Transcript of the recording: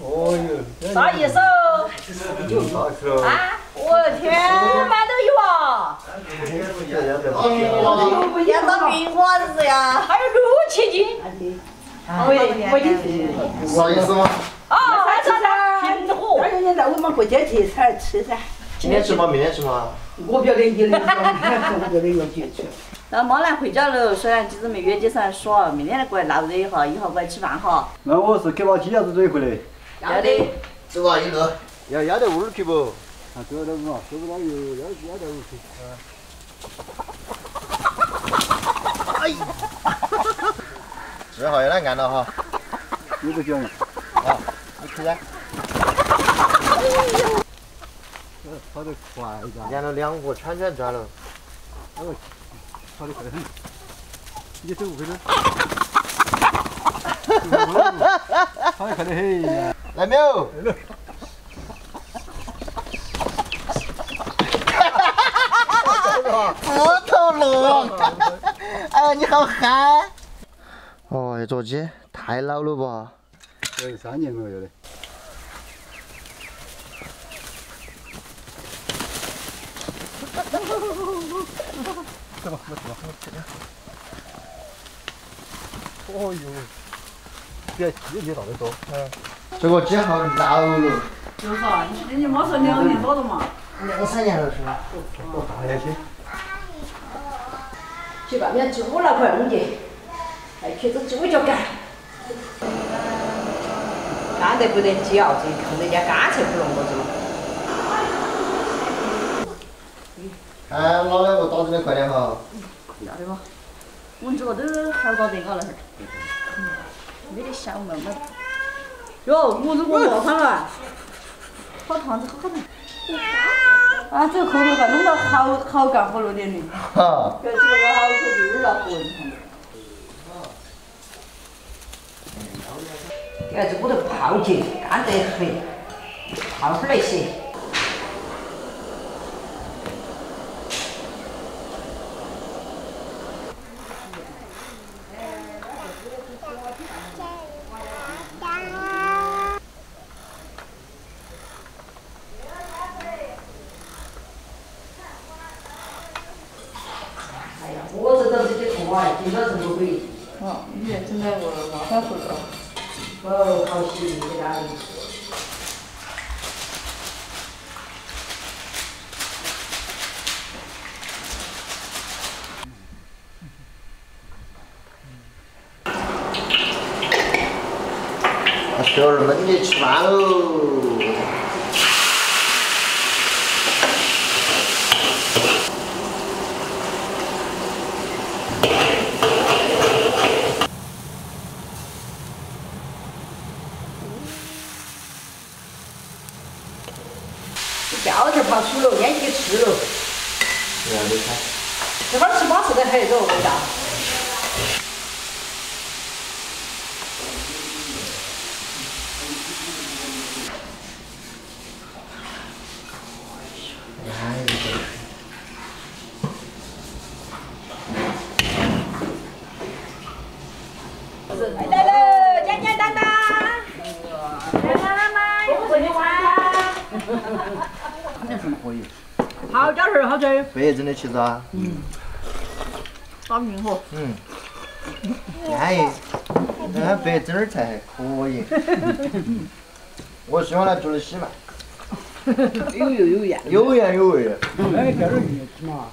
哦哟，啥意思哦？大去了。啊！我的天，馒头有啊！养到冰瓜子呀！还有六七斤。喂，我你啥意思吗？啊，还啥子？平火。二人在我们过节去才吃噻。今天吃吗？明天吃吗？我不晓得你的，我觉得要去吃。那猫来回家了，虽然今日没约你上来耍，明天过来闹热一下，以后过来吃饭哈。那我是给把鸡鸭子追回来。要的。走吧，一路。要压在屋里去不？啊，走到嘛，走不到又要压在屋去。哎。这下要来按了哈。有个脚印。啊，你去噻。跑得快点。连了两个圈圈转了。哦，跑得快得很。你走不回头。跑得快得很。来没有？骨头龙，哎呀，你好憨！哦，这鸡太老了吧？有三年了，有的。走吧，我走吧。哦哟，别鸡鸡大得多。嗯。这个鸡好老了。就是啊，你你妈说两年多了嘛？两三年了是吧？多大呀些？去外面猪那块弄去，还去这猪脚干。干得不得鸡啊！这看人家干脆不弄过去了。哎，老两个打针的快点哈。要得嘛，我们这个都好打得嘎那会儿。没得小妹妹。哟，我如果磨汤了，好烫子好烫。啊，这个口头饭弄到好好干活了点的。哈。这这个好可劲儿了，混。你看这屋头泡起，干得很，泡粉儿来洗。哎呀，我这都是去拖啊，今朝这么贵。哦，你也整那个辣椒粉儿。哦，好洗在家里。小儿们，你吃饭喽！不要这泡熟了，腌起吃了。要得噻。这会儿吃巴适得很，这个味道。来喽，简简单单。来妈妈妈，有不你玩？肯定是可以。好饺子儿好吃。白真的茄子啊。嗯打明火。嗯。安逸。那白蒸儿才可以。我喜欢来煮的稀饭。有油有盐。有盐有味。哎，这点儿鱼嘛，